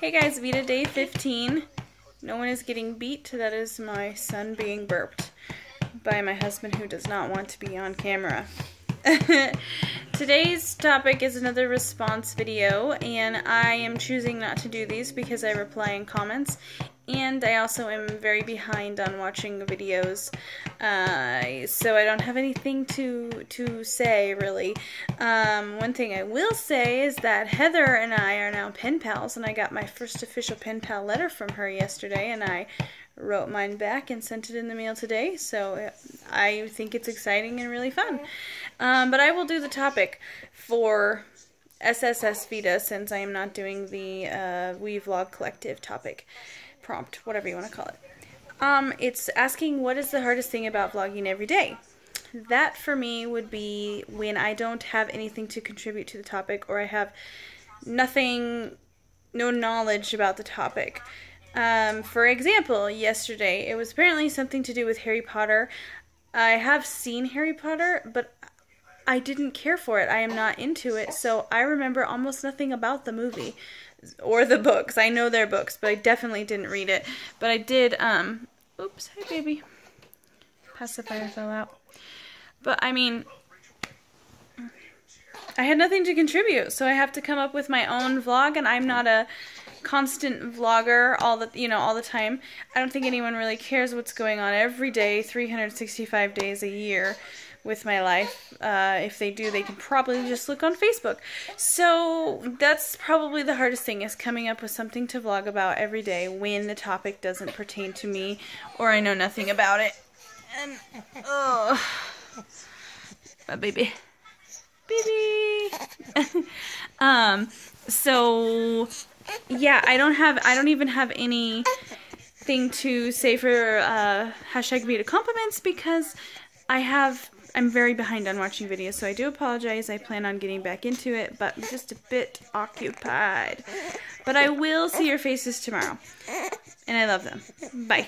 Hey guys, VEDA day 15. No one is getting beat. That is my son being burped by my husband who does not want to be on camera. Today's topic is another response video, and I am choosing not to do these because I reply in comments, and I also am very behind on watching videos, uh, so I don't have anything to to say really. Um, one thing I will say is that Heather and I are now pen pals, and I got my first official pen pal letter from her yesterday, and I wrote mine back and sent it in the mail today, so I think it's exciting and really fun. Um, but I will do the topic for SSS VEDA since I am not doing the uh, Vlog Collective topic prompt, whatever you want to call it. Um, it's asking what is the hardest thing about vlogging every day. That for me would be when I don't have anything to contribute to the topic or I have nothing, no knowledge about the topic. Um, for example, yesterday, it was apparently something to do with Harry Potter. I have seen Harry Potter, but I didn't care for it. I am not into it, so I remember almost nothing about the movie or the books. I know they're books, but I definitely didn't read it. But I did, um, oops, hi baby. Pacifier fell out. But I mean, I had nothing to contribute, so I have to come up with my own vlog, and I'm not a constant vlogger all the you know all the time. I don't think anyone really cares what's going on every day, 365 days a year with my life. Uh, if they do, they can probably just look on Facebook. So that's probably the hardest thing is coming up with something to vlog about every day when the topic doesn't pertain to me or I know nothing about it. And oh, my baby, baby. um, so yeah, I don't have, I don't even have any thing to say for uh, hashtag VEDA compliments because I have I'm very behind on watching videos, so I do apologize. I plan on getting back into it, but I'm just a bit occupied. But I will see your faces tomorrow. And I love them. Bye.